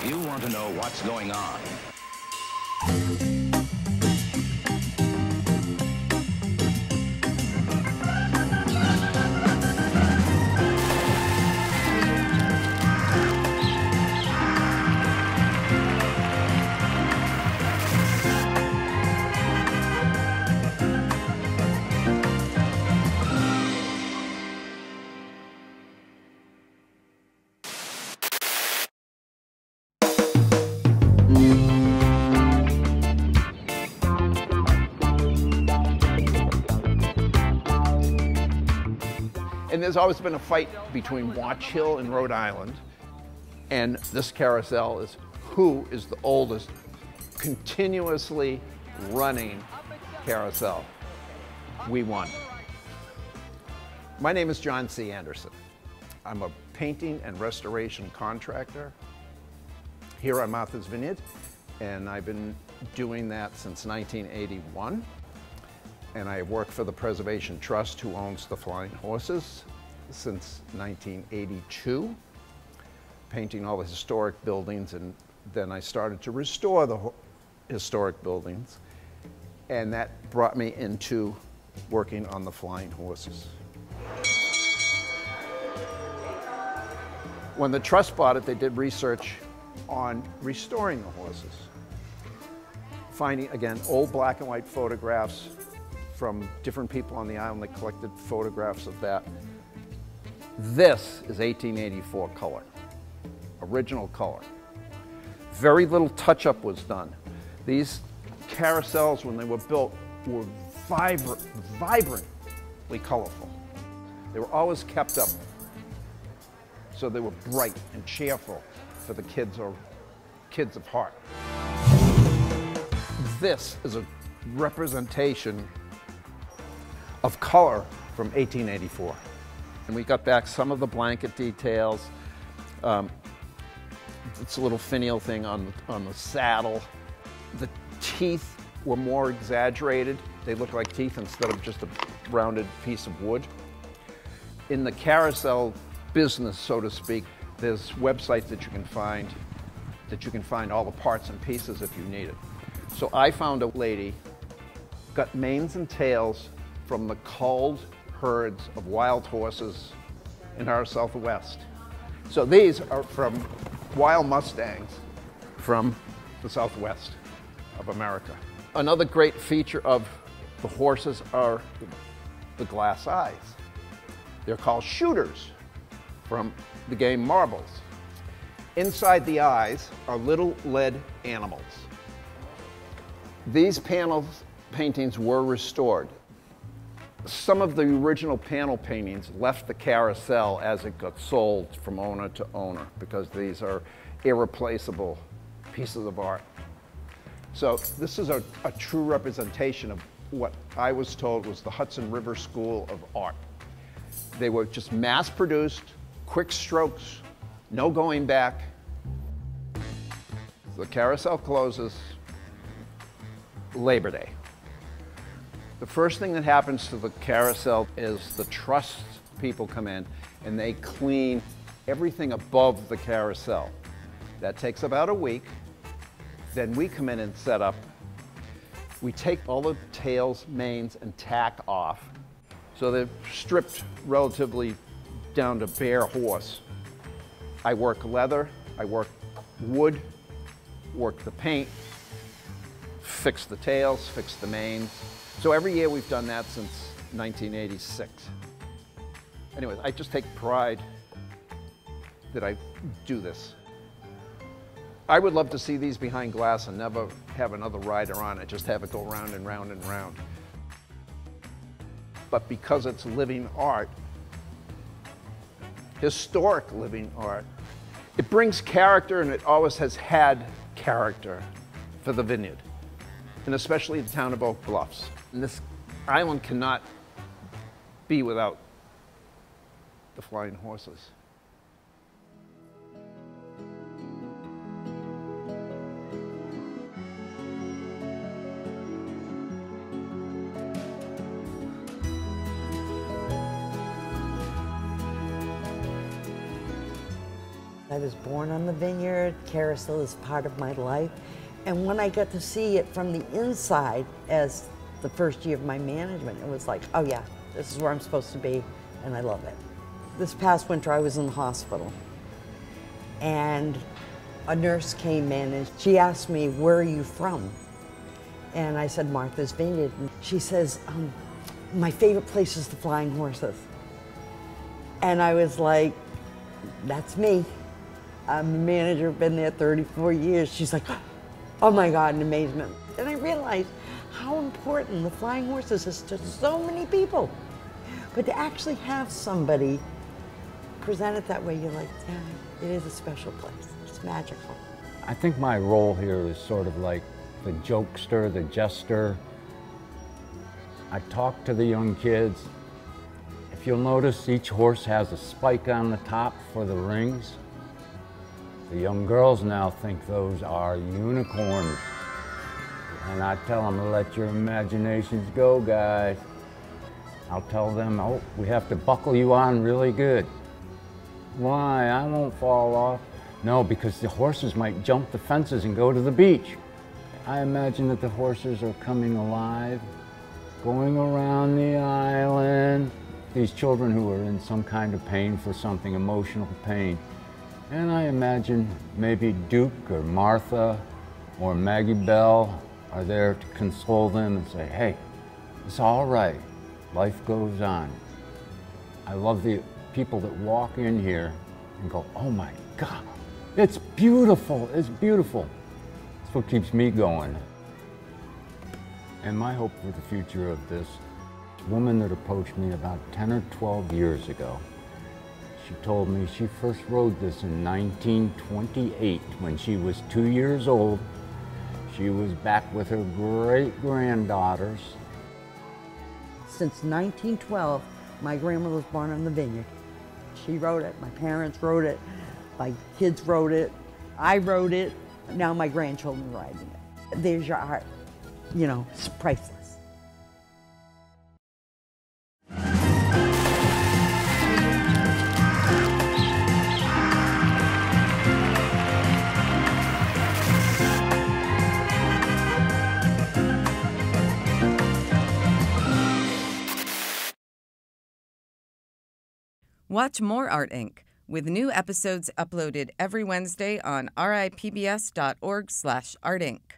if you want to know what's going on. And there's always been a fight between Watch Hill and Rhode Island. And this carousel is who is the oldest continuously running carousel. We won. My name is John C. Anderson. I'm a painting and restoration contractor here on Martha's Vineyard, and I've been doing that since 1981 and I work for the Preservation Trust, who owns the Flying Horses since 1982, painting all the historic buildings, and then I started to restore the historic buildings, and that brought me into working on the Flying Horses. When the trust bought it, they did research on restoring the horses. Finding, again, old black and white photographs from different people on the island that collected photographs of that. This is 1884 color, original color. Very little touch-up was done. These carousels, when they were built, were vibrant, vibrantly colorful. They were always kept up. So they were bright and cheerful for the kids or kids of heart. This is a representation of color from 1884. And we got back some of the blanket details. Um, it's a little finial thing on, on the saddle. The teeth were more exaggerated. They look like teeth instead of just a rounded piece of wood. In the carousel business, so to speak, there's websites that you can find that you can find all the parts and pieces if you need it. So I found a lady, got manes and tails from the culled herds of wild horses in our Southwest. So these are from wild Mustangs from the Southwest of America. Another great feature of the horses are the glass eyes. They're called shooters from the game marbles. Inside the eyes are little lead animals. These panels paintings were restored some of the original panel paintings left the carousel as it got sold from owner to owner because these are irreplaceable pieces of art. So this is a, a true representation of what I was told was the Hudson River School of Art. They were just mass produced, quick strokes, no going back. The carousel closes Labor Day. The first thing that happens to the carousel is the trust people come in and they clean everything above the carousel. That takes about a week. Then we come in and set up. We take all the tails, manes, and tack off. So they're stripped relatively down to bare horse. I work leather, I work wood, work the paint, fix the tails, fix the manes, so every year we've done that since 1986. Anyways, I just take pride that I do this. I would love to see these behind glass and never have another rider on it, just have it go round and round and round. But because it's living art, historic living art, it brings character and it always has had character for the vineyard, and especially the town of Oak Bluffs. And this island cannot be without the flying horses. I was born on the vineyard. Carousel is part of my life. And when I got to see it from the inside as the first year of my management, it was like, oh yeah, this is where I'm supposed to be, and I love it. This past winter, I was in the hospital, and a nurse came in and she asked me, Where are you from? And I said, Martha's Vineyard. And she says, um, My favorite place is the Flying Horses. And I was like, That's me. I'm the manager, been there 34 years. She's like, Oh my God, in amazement. And I realized how important the Flying Horses is to so many people. But to actually have somebody present it that way, you're like, yeah, it is a special place. It's magical. I think my role here is sort of like the jokester, the jester. I talk to the young kids. If you'll notice, each horse has a spike on the top for the rings. The young girls now think those are unicorns. And I tell them let your imaginations go, guys. I'll tell them, oh, we have to buckle you on really good. Why? I won't fall off. No, because the horses might jump the fences and go to the beach. I imagine that the horses are coming alive, going around the island. These children who are in some kind of pain for something, emotional pain. And I imagine maybe Duke or Martha or Maggie Bell are there to console them and say, hey, it's all right. Life goes on. I love the people that walk in here and go, oh my God, it's beautiful, it's beautiful. That's what keeps me going. And my hope for the future of this woman that approached me about 10 or 12 years ago, she told me she first rode this in 1928 when she was two years old. She was back with her great granddaughters. Since 1912, my grandmother was born on the vineyard. She wrote it, my parents wrote it, my kids wrote it, I wrote it, now my grandchildren are writing it. There's your art, you know, it's priceless. Watch more Art Inc. with new episodes uploaded every Wednesday on ripbs.org/artinc.